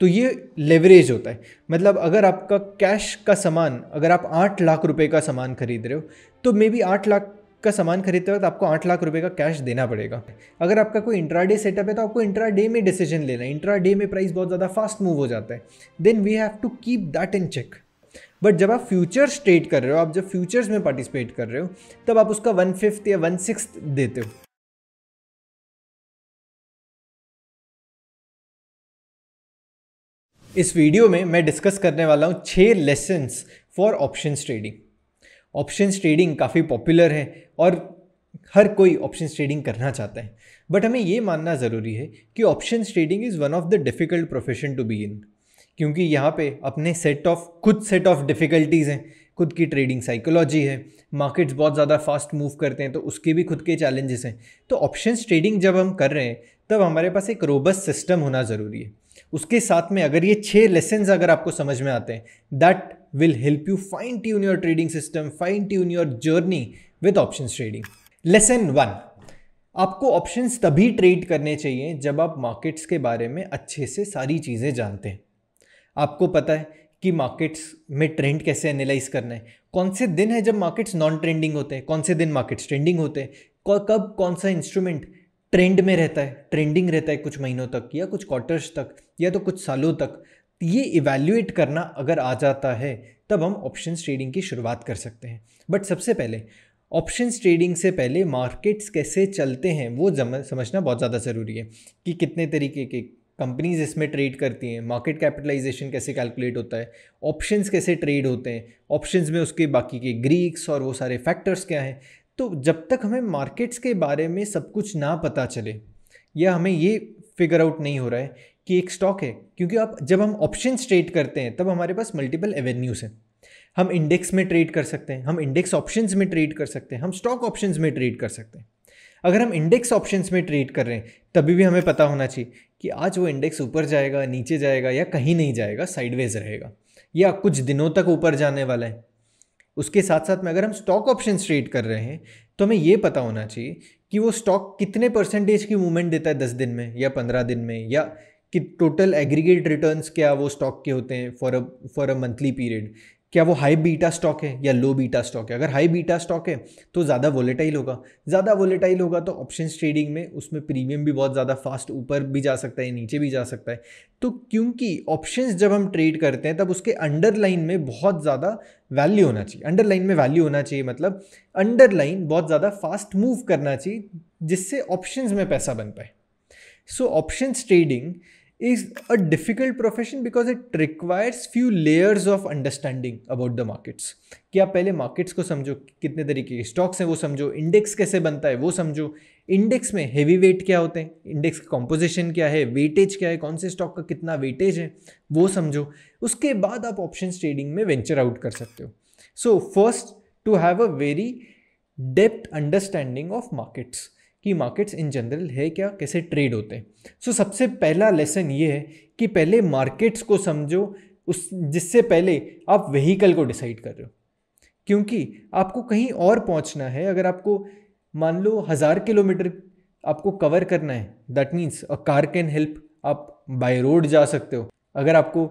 तो ये लेवरेज होता है। मतलब अगर आपका कैश का सामान, अगर आप आठ लाख रुपए का सामान खरीद रहे हो तो मे बी आठ लाख का सामान खरीदते वक्त आपको आठ लाख रुपए का कैश देना पड़ेगा। अगर आपका कोई इंट्रा डे सेटअप है तो आपको इंट्रा डे में डिसीज़न लेना है। इंट्रा डे में प्राइस बहुत ज़्यादा फास्ट मूव हो जाता है। Then we have to keep that in check but जब आप फ्यूचर्स ट्रेड कर रहे हो, आप जब फ्यूचर्स में पार्टिसिपेट कर रहे हो, तब आप उसका वन फिफ्थ या वन सिक्स देते हो। इस वीडियो में मैं डिस्कस करने वाला हूँ छः lessons for option trading option trading काफ़ी पॉपुलर है और हर कोई ऑप्शन ट्रेडिंग करना चाहता है। बट हमें ये मानना ज़रूरी है कि option trading is one of the difficult profession to be in क्योंकि यहाँ पे अपने सेट ऑफ़ खुद सेट ऑफ़ डिफ़िकल्टीज़ हैं। खुद की ट्रेडिंग साइकोलॉजी है। मार्केट्स बहुत ज़्यादा फास्ट मूव करते हैं तो उसके भी खुद के चैलेंजेस हैं। तो ऑप्शन ट्रेडिंग जब हम कर रहे हैं, तब हमारे पास एक रोबस्ट सिस्टम होना ज़रूरी है। उसके साथ में अगर ये छः लेसन अगर आपको समझ में आते हैं that will help you fine tune your trading system fine tune your journey with option trading lesson one आपको ऑप्शंस तभी ट्रेड करने चाहिए जब आप मार्केट्स के बारे में अच्छे से सारी चीज़ें जानते हैं। आपको पता है कि मार्केट्स में ट्रेंड कैसे एनालाइज करना है। कौन से दिन है जब मार्केट्स नॉन ट्रेंडिंग होते हैं? कौन से दिन मार्केट्स ट्रेंडिंग होते हैं? कब कौन सा इंस्ट्रूमेंट ट्रेंड में रहता है, ट्रेंडिंग रहता है कुछ महीनों तक या कुछ क्वार्टर्स तक या तो कुछ सालों तक। ये इवेल्यूएट करना अगर आ जाता है, तब हम ऑप्शन ट्रेडिंग की शुरुआत कर सकते हैं। बट सबसे पहले ऑप्शन ट्रेडिंग से पहले मार्केट्स कैसे चलते हैं, वो समझना बहुत ज़्यादा ज़रूरी है कि कितने तरीके के कंपनीज़ इसमें ट्रेड करती हैं मार्केट कैपिटलाइजेशन कैसे कैलकुलेट होता है ऑप्शंस कैसे ट्रेड होते हैं ऑप्शंस में उसके बाकी के ग्रीक्स और वो सारे फैक्टर्स क्या हैं तो जब तक हमें मार्केट्स के बारे में सब कुछ ना पता चले, या हमें ये फिगर आउट नहीं हो रहा है कि एक स्टॉक है, क्योंकि आप जब हम ऑप्शन ट्रेड करते हैं, तब हमारे पास मल्टीपल एवेन्यूज़ हैं। हम इंडेक्स में ट्रेड कर सकते हैं, हम इंडेक्स ऑप्शंस में ट्रेड कर सकते हैं, हम स्टॉक ऑप्शंस में ट्रेड कर सकते हैं। अगर हम इंडेक्स ऑप्शंस में ट्रेड कर रहे हैं, तभी भी हमें पता होना चाहिए कि आज वो इंडेक्स ऊपर जाएगा, नीचे जाएगा, या कहीं नहीं जाएगा साइडवेज रहेगा, या कुछ दिनों तक ऊपर जाने वाला है। उसके साथ साथ में अगर हम स्टॉक ऑप्शन ट्रेड कर रहे हैं तो हमें ये पता होना चाहिए कि वो स्टॉक कितने परसेंटेज की मूवमेंट देता है दस दिन में या पंद्रह दिन में या कि टोटल एग्रीगेट रिटर्न्स क्या वो स्टॉक के होते हैं for a for a monthly period क्या वो हाई बीटा स्टॉक है या लो बीटा स्टॉक है? अगर हाई बीटा स्टॉक है तो ज़्यादा वोलेटाइल होगा। ज़्यादा वोलेटाइल होगा तो ऑप्शन ट्रेडिंग में उसमें प्रीमियम भी बहुत ज़्यादा फास्ट ऊपर भी जा सकता है, नीचे भी जा सकता है। तो क्योंकि ऑप्शंस जब हम ट्रेड करते हैं, तब उसके अंडरलाइन में बहुत ज़्यादा वैल्यू होना चाहिए। अंडरलाइन में वैल्यू होना चाहिए मतलब अंडरलाइन बहुत ज़्यादा फास्ट मूव करना चाहिए, जिससे ऑप्शंस में पैसा बन पाए। सो options trading is a difficult profession because it requires few layers of understanding about the markets. कि आप पहले मार्केट्स को समझो, कितने तरीके के स्टॉक्स हैं वो समझो इंडेक्स कैसे बनता है वो समझो। इंडेक्स में हैवी वेट क्या होते हैं? इंडेक्स का कॉम्पोजिशन क्या है? वेटेज क्या है? कौन से स्टॉक का कितना वेटेज है? वो समझो। उसके बाद आप ऑप्शन ट्रेडिंग में वेंचर आउट कर सकते हो। So first to have a very depth understanding of markets कि मार्केट्स इन जनरल है क्या कैसे ट्रेड होते हैं? सो so, सबसे पहला लेसन ये है कि पहले मार्केट्स को समझो उस जिससे पहले आप व्हीकल को डिसाइड कर रहे हो। क्योंकि आपको कहीं और पहुँचना है अगर आपको मान लो हज़ार किलोमीटर आपको कवर करना है that means a car can help आप बाय रोड जा सकते हो। अगर आपको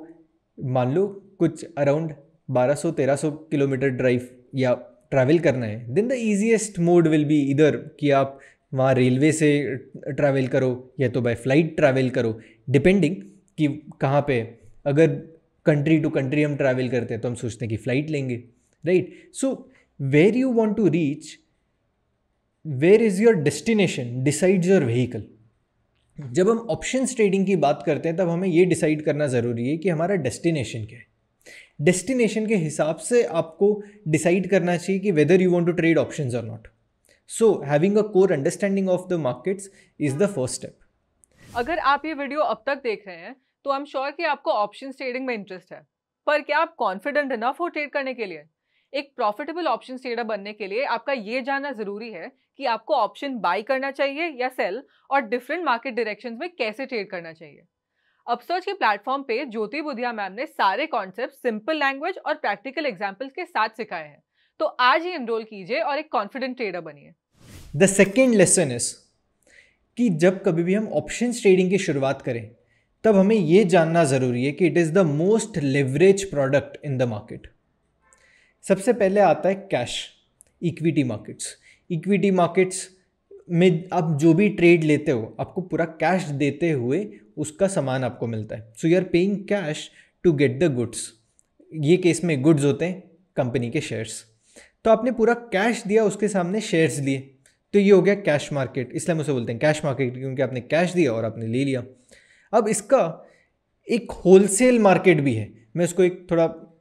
मान लो कुछ अराउंड 1200-1300 किलोमीटर ड्राइव या ट्रैवल करना है then the easiest mode will be इधर कि आप वहाँ रेलवे से ट्रैवल करो या तो बाय फ़्लाइट ट्रैवल करो डिपेंडिंग कि कहाँ पे, अगर कंट्री टू कंट्री हम ट्रैवल करते हैं तो हम सोचते हैं कि फ़्लाइट लेंगे right so where you want to reach where is your destination decides your vehicle जब हम ऑप्शन ट्रेडिंग की बात करते हैं, तब हमें ये डिसाइड करना ज़रूरी है कि हमारा डेस्टिनेशन क्या है। डेस्टिनेशन के हिसाब से आपको डिसाइड करना चाहिए कि whether you want to trade option और not so having a core understanding of the markets is the first step अगर आप ये वीडियो अब तक देख रहे हैं तो आई एम श्योर कि आपको ऑप्शन ट्रेडिंग में इंटरेस्ट है। पर क्या आप कॉन्फिडेंट इनफ हो ट्रेड करने के लिए? एक प्रॉफिटेबल ऑप्शन ट्रेडर बनने के लिए आपका ये जानना ज़रूरी है कि आपको ऑप्शन बाई करना चाहिए या सेल और डिफरेंट मार्केट डायरेक्शंस में कैसे ट्रेड करना चाहिए। अपसर्च के प्लेटफॉर्म पे ज्योति बुधिया मैम ने सारे कॉन्सेप्ट सिंपल लैंग्वेज और प्रैक्टिकल एग्जाम्पल्स के साथ सिखाए हैं। तो आज ही एनरोल कीजिए और एक कॉन्फिडेंट ट्रेडर बनिए। द सेकेंड लेसन इज़ कि जब कभी भी हम ऑप्शन ट्रेडिंग की शुरुआत करें, तब हमें ये जानना ज़रूरी है कि it is the most leverage product in the market सबसे पहले आता है cash equity markets equity markets में आप जो भी ट्रेड लेते हो, आपको पूरा कैश देते हुए उसका सामान आपको मिलता है। So you are paying cash to get the goods ये केस में गुड्स होते हैं कंपनी के शेयर्स तो आपने पूरा कैश दिया, उसके सामने शेयर्स लिए। तो ये हो गया कैश मार्केट इसलिए हम उसे बोलते हैं कैश मार्केट क्योंकि आपने कैश दिया और आपने ले लिया। अब इसका एक होलसेल मार्केट भी है। मैं उसको एक थोड़ा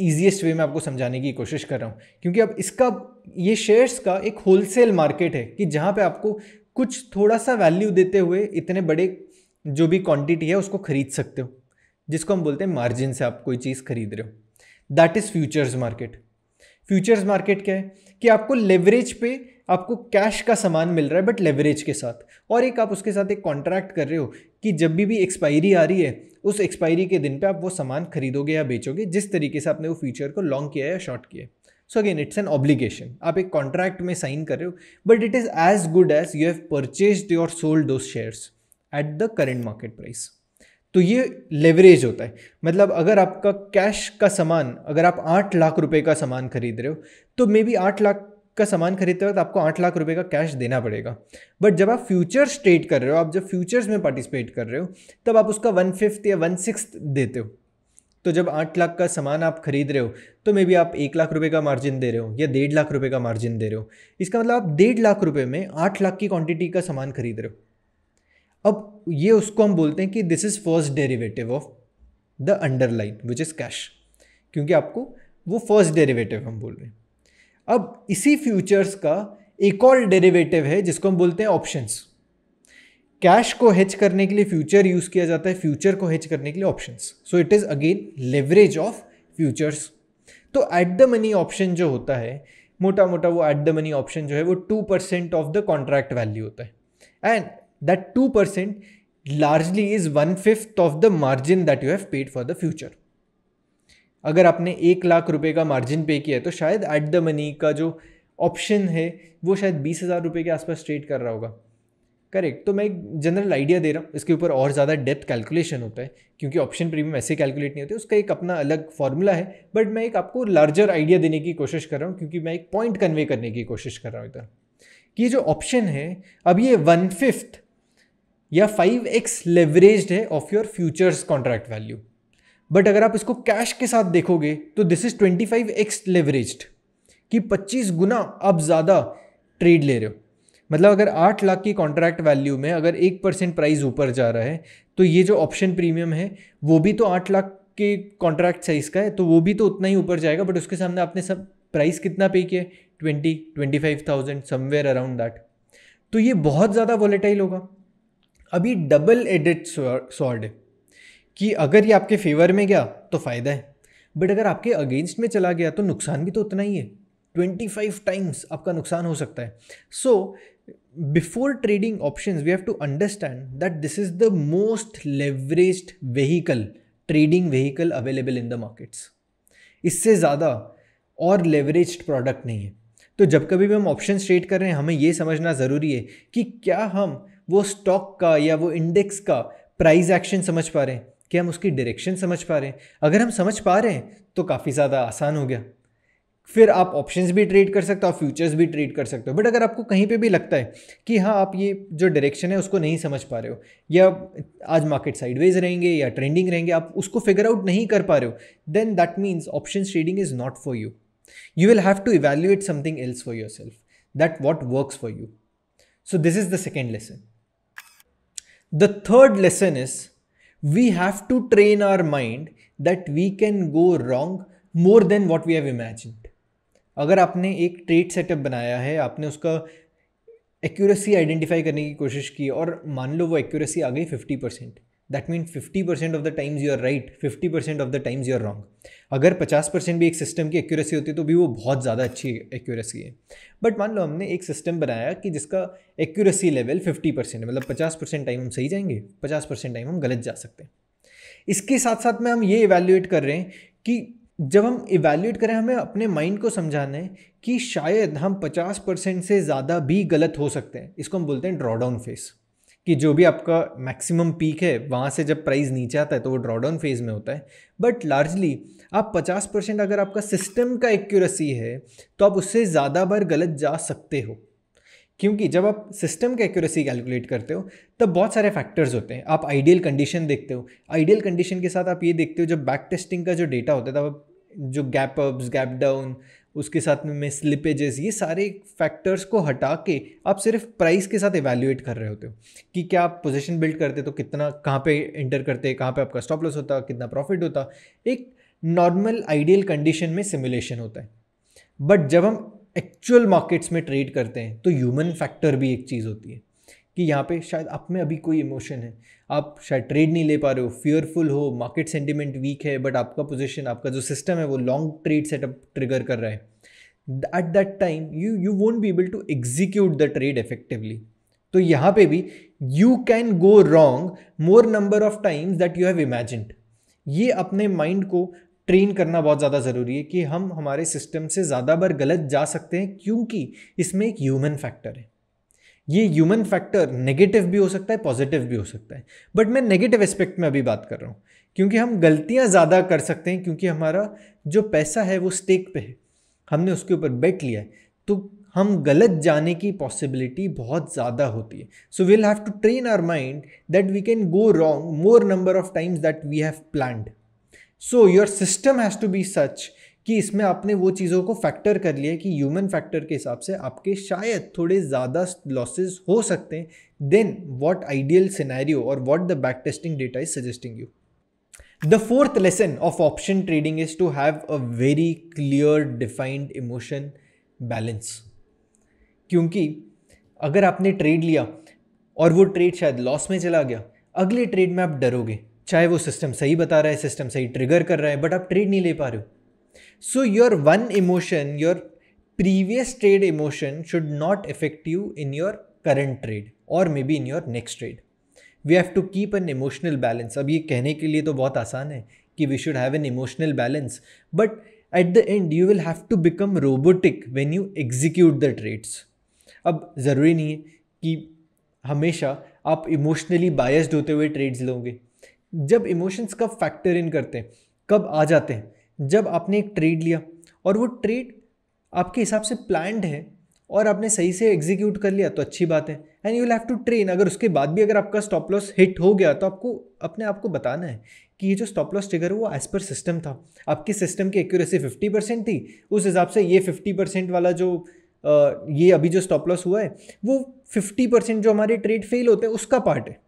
ईजीएस्ट वे में आपको समझाने की कोशिश कर रहा हूँ। क्योंकि अब इसका, ये शेयर्स का एक होलसेल मार्केट है कि जहाँ पे आपको कुछ थोड़ा सा वैल्यू देते हुए इतने बड़े जो भी क्वांटिटी है उसको खरीद सकते हो। जिसको हम बोलते हैं मार्जिन से आप कोई चीज़ खरीद रहे हो। That is futures market futures market क्या है? कि आपको लेवरेज पे आपको कैश का सामान मिल रहा है बट लेवरेज के साथ। और एक आप उसके साथ एक कॉन्ट्रैक्ट कर रहे हो कि जब भी भी एक्सपायरी आ रही है, उस एक्सपायरी के दिन पे आप वो सामान खरीदोगे या बेचोगे, जिस तरीके से आपने वो फ्यूचर को लॉन्ग किया है या शॉर्ट किया है। So again it's an obligation आप एक कॉन्ट्रैक्ट में साइन कर रहे हो but it is as good as you have purchase your sold दो shares at the current market price तो ये लेवरेज होता है। मतलब अगर आपका कैश का सामान, अगर आप आठ लाख रुपए का सामान खरीद रहे हो तो मे बी आठ लाख का सामान खरीदते वक्त आपको आठ लाख रुपए का कैश देना पड़ेगा। बट जब आप फ्यूचर्स ट्रेड कर रहे हो, आप जब फ्यूचर्स में पार्टिसिपेट कर रहे हो, तब आप उसका वन फिफ्थ या वन सिक्स देते हो। तो जब आठ लाख का सामान आप खरीद रहे हो तो मे बी आप एक लाख रुपए का मार्जिन दे रहे हो या डेढ़ लाख रुपए का मार्जिन दे रहे हो। इसका मतलब आप डेढ़ लाख रुपए में आठ लाख की क्वांटिटी का सामान खरीद रहे हो। अब ये उसको हम बोलते हैं कि this is first derivative of the underline which is cash क्योंकि आपको वो फ़र्स्ट डेरिवेटिव हम बोल रहे हैं। अब इसी फ्यूचर्स का एक और डेरिवेटिव है, जिसको हम बोलते हैं ऑप्शंस कैश को हेज करने के लिए फ्यूचर यूज़ किया जाता है फ्यूचर को हेज करने के लिए options so it is again leverage of futures तो एट द मनी ऑप्शन जो होता है मोटा मोटा वो एट द मनी ऑप्शन जो है, वो two percent of the contract value होता है। And that two percent largely is one fifth of the margin that you have paid for the future अगर आपने एक लाख रुपए का मार्जिन पे किया है तो शायद एट द मनी का जो ऑप्शन है, वो शायद बीस हज़ार रुपये के आसपास ट्रेड कर रहा होगा। करेक्ट तो मैं एक जनरल आइडिया दे रहा हूँ। इसके ऊपर और ज़्यादा डेप्थ कैलकुलेशन होता है, क्योंकि ऑप्शन प्रीमियम ऐसे कैलकुलेट नहीं होते। उसका एक अपना अलग फॉर्मूला है बट मैं एक आपको लार्जर आइडिया देने की कोशिश कर रहा हूँ, क्योंकि मैं एक पॉइंट कन्वे करने की कोशिश कर रहा हूँ इधर। कि जो ऑप्शन है, अब ये वन फिफ्थ या फाइव एक्स लेवरेज है of your futures contract value but अगर आप इसको कैश के साथ देखोगे तो this is twenty five x leveraged कि पच्चीस गुना आप ज़्यादा ट्रेड ले रहे हो। मतलब अगर आठ लाख की कॉन्ट्रैक्ट वैल्यू में अगर एक परसेंट प्राइस ऊपर जा रहा है तो ये जो ऑप्शन प्रीमियम है, वो भी तो आठ लाख के कॉन्ट्रैक्ट साइज़ का है तो वो भी तो उतना ही ऊपर जाएगा बट उसके सामने आपने सब प्राइस कितना पे किया twenty twenty five thousand somewhere around that तो ये बहुत ज़्यादा वॉलेटाइल होगा। अभी डबल एडिट सॉर्ड है। कि अगर ये आपके फेवर में गया तो फ़ायदा है। बट अगर आपके अगेंस्ट में चला गया तो नुकसान भी तो उतना ही है। ट्वेंटी फाइव टाइम्स आपका नुकसान हो सकता है। So before trading option we have to understand that this is the most leveraged vehicle trading vehicle available in the markets इससे ज़्यादा और लेवरेज्ड प्रोडक्ट नहीं है। तो जब कभी भी हम ऑप्शन ट्रेड कर रहे हैं, हमें ये समझना ज़रूरी है कि क्या हम वो स्टॉक का या वो इंडेक्स का प्राइस एक्शन समझ पा रहे हैं। कि हम उसकी डायरेक्शन समझ पा रहे हैं। अगर हम समझ पा रहे हैं तो काफ़ी ज़्यादा आसान हो गया। फिर आप ऑप्शंस भी ट्रेड कर सकते हो, आप फ्यूचर्स भी ट्रेड कर सकते हो। बट अगर आपको कहीं पे भी लगता है कि हाँ आप ये जो डायरेक्शन है, उसको नहीं समझ पा रहे हो, या आज मार्केट साइडवेज रहेंगे, या ट्रेंडिंग रहेंगे, आप उसको फिगर आउट नहीं कर पा रहे हो then that means option trading is not for you you will have to evaluate something else for your self that what works for you so this is the second lesson the third lesson is we have to train our mind that we can go wrong more than what we have imagined. अगर आपने एक trade setup बनाया है, आपने उसका accuracy identify करने की कोशिश की, और मान लो वो एक्यूरेसी आ गई fifty percent that mean fifty percent of the times you are right fifty percent of the times you are wrong अगर पचास परसेंट भी एक सिस्टम की एक्यूरेसी होती है तो भी वो बहुत ज़्यादा अच्छी एक्यूरेसी है। बट मान लो हमने एक सिस्टम बनाया कि जिसका एक्यूरेसी लेवल फिफ्टी परसेंट है मतलब पचास परसेंट टाइम हम सही जाएँगे, पचास परसेंट टाइम हम गलत जा सकते हैं। इसके साथ साथ में हम ये इवेल्यूएट कर रहे हैं कि जब हम इवेल्यूएट करें, हमें अपने माइंड को समझाना है कि शायद हम पचास परसेंट से ज़्यादा भी गलत हो सकते हैं। इसको हम बोलते हैं ड्रॉडाउन फेस कि जो भी आपका मैक्सिमम पीक है, वहाँ से जब प्राइस नीचे आता है तो वो ड्रॉडाउन फ़ेज़ में होता है। बट लार्जली आप 50 परसेंट अगर आपका सिस्टम का एक्यूरेसी है तो आप उससे ज़्यादा बार गलत जा सकते हो। क्योंकि जब आप सिस्टम का एक्यूरेसी कैलकुलेट करते हो, तब बहुत सारे फैक्टर्स होते हैं। आप आइडियल कंडीशन देखते हो। आइडियल कंडीशन के साथ आप ये देखते हो, जब बैक टेस्टिंग का जो डेटा होता है, तब आप जो गैप अप्स गैप डाउन उसके साथ में मैं स्लिपेजेस ये सारे फैक्टर्स को हटा के आप सिर्फ़ प्राइस के साथ एवेल्यूएट कर रहे होते हो कि क्या आप पोजिशन बिल्ड करते तो कितना, कहाँ पे इंटर करते, कहाँ पे आपका स्टॉप लॉस होता, कितना प्रॉफिट होता। एक नॉर्मल आइडियल कंडीशन में सिमुलेशन होता है। बट जब हम एक्चुअल मार्केट्स में ट्रेड करते हैं तो ह्यूमन फैक्टर भी एक चीज़ होती है। कि यहाँ पे शायद आप में अभी कोई इमोशन है। आप शायद ट्रेड नहीं ले पा रहे हो फियरफुल हो मार्केट सेंटिमेंट वीक है बट आपका पोजिशन आपका जो सिस्टम है वो लॉन्ग ट्रेड सेटअप ट्रिगर कर रहा है। At that time you you won't be able to execute the trade effectively तो यहाँ पे भी you can go wrong more number of times that you have imagined ये अपने माइंड को ट्रेन करना बहुत ज़्यादा ज़रूरी है कि हम हमारे सिस्टम से ज़्यादा बार गलत जा सकते हैं, क्योंकि इसमें एक ह्यूमन फैक्टर है। ये ह्यूमन फैक्टर नेगेटिव भी हो सकता है पॉजिटिव भी हो सकता है। बट मैं नेगेटिव एस्पेक्ट में अभी बात कर रहा हूँ, क्योंकि हम गलतियाँ ज़्यादा कर सकते हैं, क्योंकि हमारा जो पैसा है वो स्टेक पे है। हमने उसके ऊपर बेट लिया है तो हम गलत जाने की पॉसिबिलिटी बहुत ज़्यादा होती है। So we'll have to train our mind that we can go wrong more number of times that we have planned so your system has to be such कि इसमें आपने वो चीज़ों को फैक्टर कर लिया कि ह्यूमन फैक्टर के हिसाब से आपके शायद थोड़े ज़्यादा लॉसेज हो सकते हैं। देन वॉट आइडियल सिनेरियो और what the back testing data is suggesting you the fourth lesson of option trading is to have a very clear defined emotion balance क्योंकि अगर आपने ट्रेड लिया और वो ट्रेड शायद लॉस में चला गया, अगले ट्रेड में आप डरोगे। चाहे वो सिस्टम सही बता रहा है सिस्टम सही ट्रिगर कर रहा है बट आप ट्रेड नहीं ले पा रहे हो। So your one emotion your previous trade emotion should not effect you in your current trade और may be in your next trade we have to keep an emotional balance अब ये कहने के लिए तो बहुत आसान है कि we should have an emotional balance but at the end you will have to become robotic when you execute the trades अब ज़रूरी नहीं है कि हमेशा आप इमोशनली बायस्ड होते हुए ट्रेड्स लोगे। जब इमोशंस कब फैक्टर इन करते हैं, कब आ जाते हैं? जब आपने एक ट्रेड लिया और वो ट्रेड आपके हिसाब से प्लान्ड है और आपने सही से एग्जीक्यूट कर लिया तो अच्छी बात है। And you have to train अगर उसके बाद भी अगर आपका स्टॉप लॉस हिट हो गया तो आपको अपने आप को बताना है कि ये जो स्टॉप लॉस ट्रिगर है वो एज पर सिस्टम था। आपकी सिस्टम की एक्यूरेसी फिफ्टी परसेंट थी, उस हिसाब से ये फिफ्टी परसेंट वाला जो ये अभी जो स्टॉप लॉस हुआ है, वो फिफ्टी परसेंट जो हमारे ट्रेड फेल होते हैं, उसका पार्ट है।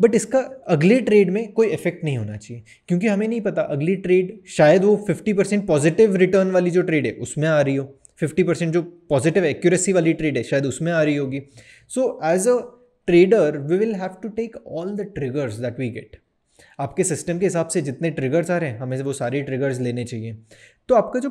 बट इसका अगले ट्रेड में कोई इफ़ेक्ट नहीं होना चाहिए, क्योंकि हमें नहीं पता, अगली ट्रेड शायद वो 50 परसेंट पॉजिटिव रिटर्न वाली जो ट्रेड है, उसमें आ रही हो। 50 परसेंट जो पॉजिटिव एक्यूरेसी वाली ट्रेड है, शायद उसमें आ रही होगी। So as a trader we will have to take all the triggers that we get आपके सिस्टम के हिसाब से जितने ट्रिगर्स आ रहे हैं, हमें वो सारे ट्रिगर्स लेने चाहिए। तो आपका जो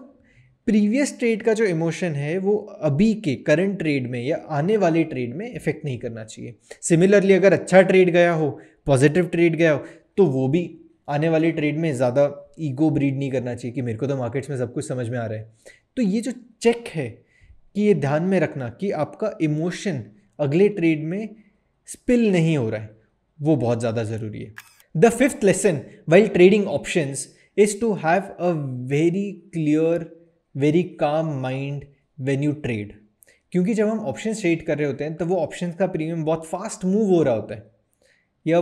प्रीवियस ट्रेड का जो इमोशन है, वो अभी के करंट ट्रेड में या आने वाले ट्रेड में इफ़ेक्ट नहीं करना चाहिए। सिमिलरली अगर अच्छा ट्रेड गया हो पॉजिटिव ट्रेड गया हो तो वो भी आने वाले ट्रेड में ज़्यादा ईगो ब्रीड नहीं करना चाहिए कि मेरे को तो मार्केट्स में सब कुछ समझ में आ रहा है। तो ये जो चेक है कि ये ध्यान में रखना कि आपका इमोशन अगले ट्रेड में स्पिल नहीं हो रहा है, वो बहुत ज़्यादा ज़रूरी है। The fifth lesson while trading options is to have a very clear very calm mind when you trade. क्योंकि जब हम ऑप्शन ट्रेड कर रहे होते हैं तो वो ऑप्शन का प्रीमियम बहुत फास्ट मूव हो रहा होता है। या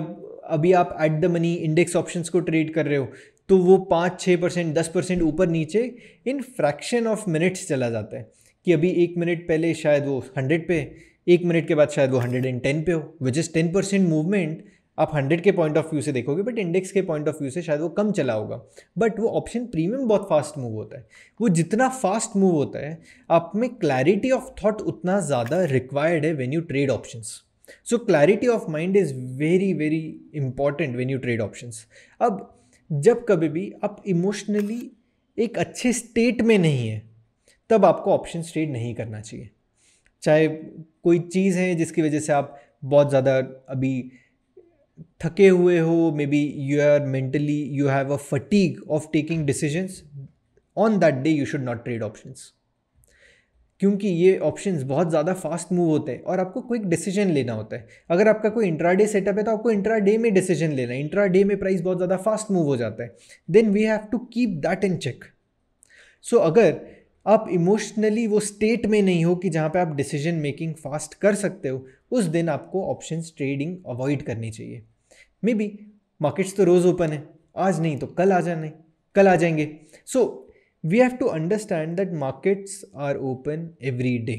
अभी आप at the money index options को ट्रेड कर रहे हो तो वो पाँच छः परसेंट दस परसेंट ऊपर नीचे इन फ्रैक्शन ऑफ़ मिनट्स चला जाता है। कि अभी एक मिनट पहले शायद वो हंड्रेड पे, एक मिनट के बाद शायद वो हंड्रेड एंड टेन पे हो which is ten percent movement आप हंड्रेड के पॉइंट ऑफ़ व्यू से देखोगे बट इंडेक्स के पॉइंट ऑफ़ व्यू से शायद वो कम चला होगा। बट वो ऑप्शन प्रीमियम बहुत फास्ट मूव होता है। वो जितना फास्ट मूव होता है, आप में क्लैरिटी ऑफ़ थॉट उतना ज़्यादा रिक्वायर्ड है when you trade option so clarity of mind is very very important when you trade option अब, जब कभी भी आप इमोशनली एक अच्छे स्टेट में नहीं है, तब आपको ऑप्शन ट्रेड नहीं करना चाहिए। चाहे कोई चीज़ है जिसकी वजह से आप बहुत ज़्यादा अभी थके हुए हो may be you are mentally you have a fatigue of taking decisions on that day you should not trade options क्योंकि ये ऑप्शंस बहुत ज़्यादा फास्ट मूव होते हैं और आपको क्विक डिसीज़न लेना होता है। अगर आपका कोई इंट्राडे सेटअप है तो आपको इंट्राडे में डिसीज़न लेना है। इंट्राडे में प्राइस बहुत ज़्यादा फास्ट मूव हो जाता है। Then we have to keep that in check so अगर आप इमोशनली वो स्टेट में नहीं हो कि जहाँ पे आप डिसीज़न मेकिंग फास्ट कर सकते हो, उस दिन आपको ऑप्शन ट्रेडिंग अवॉइड करनी चाहिए। मे बी मार्केट्स तो रोज ओपन है। आज नहीं तो कल आ जाने कल आ जाएँगे। So we have to understand that markets are open every day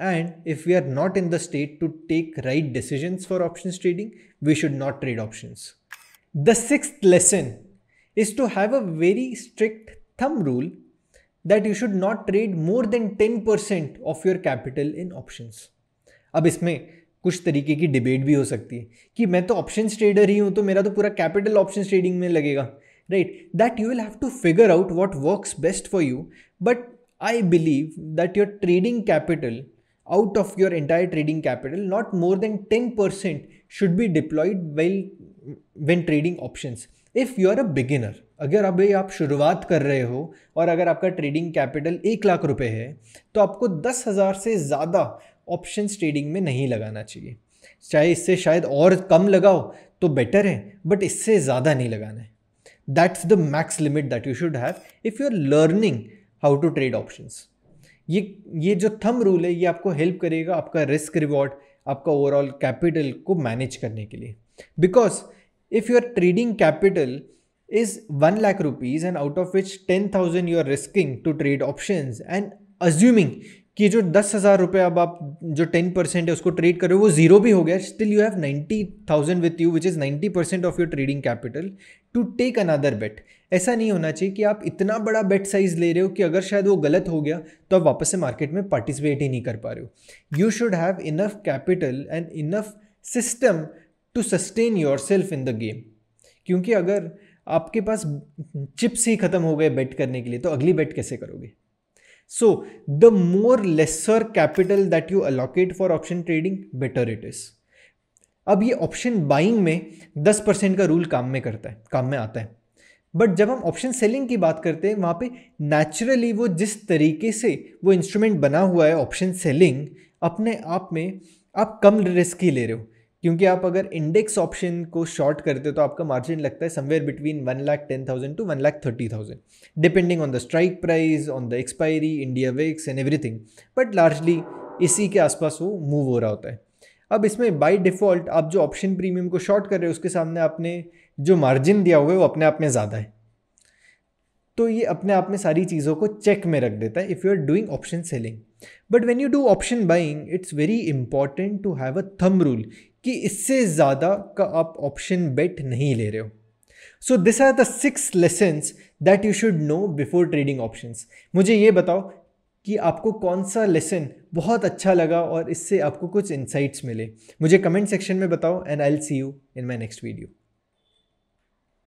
and if we are not in the state to take right decision for option trading we should not trade option the six lesson is to have a very strict thumb rule that you should not trade more than ten percent of your capital in option अब इसमें कुछ तरीके की debate भी हो सकती है कि मैं तो ऑप्शन ट्रेडर ही हूँ तो मेरा तो पूरा कैपिटल ऑप्शन ट्रेडिंग में लगेगा right that you will have to figure out what works best for you but I believe that your trading capital out of your entire trading capital not more than ten percent should be deployed well when trading option if you are a beginner अगर अभी आप शुरुआत कर रहे हो और अगर आपका ट्रेडिंग कैपिटल एक लाख रुपये है तो आपको दस हज़ार से ज़्यादा ऑप्शन ट्रेडिंग में नहीं लगाना चाहिए। चाहे इससे शायद और कम लगाओ तो बेटर है बट इससे ज़्यादा नहीं लगाना है। That's the max limit that you should have if you are learning how to trade options ये ये जो थम रूल है, ये आपको हेल्प करेगा आपका रिस्क रिवॉर्ड आपका ओवरऑल कैपिटल को मैनेज करने के लिए। Because if you are trading capital is one lakh rupees and out of which ten thousand you are risking to trade option and assuming कि जो दस हज़ार रुपये अब आप जो टेन परसेंट है उसको ट्रेड कर रहे हो, वो ज़ीरो भी हो गया। Still you have ninety thousand with you which is ninety percent of your trading capital to take another bet ऐसा नहीं होना चाहिए कि आप इतना बड़ा बेट साइज़ ले रहे हो कि अगर शायद वो गलत हो गया तो आप वापस से मार्केट में पार्टिसिपेट ही नहीं कर पा रहे हो। You should have enough capital and enough system to sustain your self in the game क्योंकि अगर आपके पास चिप्स ही खत्म हो गए बेट करने के लिए तो अगली बेट कैसे करोगे? So the more lesser capital that you allocate for option trading, better it is. अब ये ऑप्शन बाइंग में 10 परसेंट का रूल काम में करता है काम में आता है बट जब हम ऑप्शन सेलिंग की बात करते हैं वहाँ पे नेचुरली वो जिस तरीके से वो इंस्ट्रूमेंट बना हुआ है ऑप्शन सेलिंग अपने आप में आप कम रिस्क ही ले रहे हो क्योंकि आप अगर इंडेक्स ऑप्शन को शॉर्ट करते हो तो आपका मार्जिन लगता है somewhere between one lakh ten thousand to one lakh thirty thousand depending on the strike price on the expiry India VIX and everything but largely इसी के आसपास वो मूव हो रहा होता है। अब इसमें बाई डिफ़ॉल्ट आप जो ऑप्शन प्रीमियम को शॉर्ट कर रहे हो, उसके सामने आपने जो मार्जिन दिया हुआ है, वो अपने आप में ज़्यादा है। तो ये अपने आप में सारी चीज़ों को चेक में रख देता है if you are doing option selling but when you do option buying it's very important to have a thumb rule कि इससे ज़्यादा का आप ऑप्शन बेट नहीं ले रहे हो। So this are the six lessons that you should know before trading options मुझे ये बताओ कि आपको कौन सा लेसन बहुत अच्छा लगा और इससे आपको कुछ इंसाइट्स मिले। मुझे कमेंट सेक्शन में बताओ and I'll see you in my next video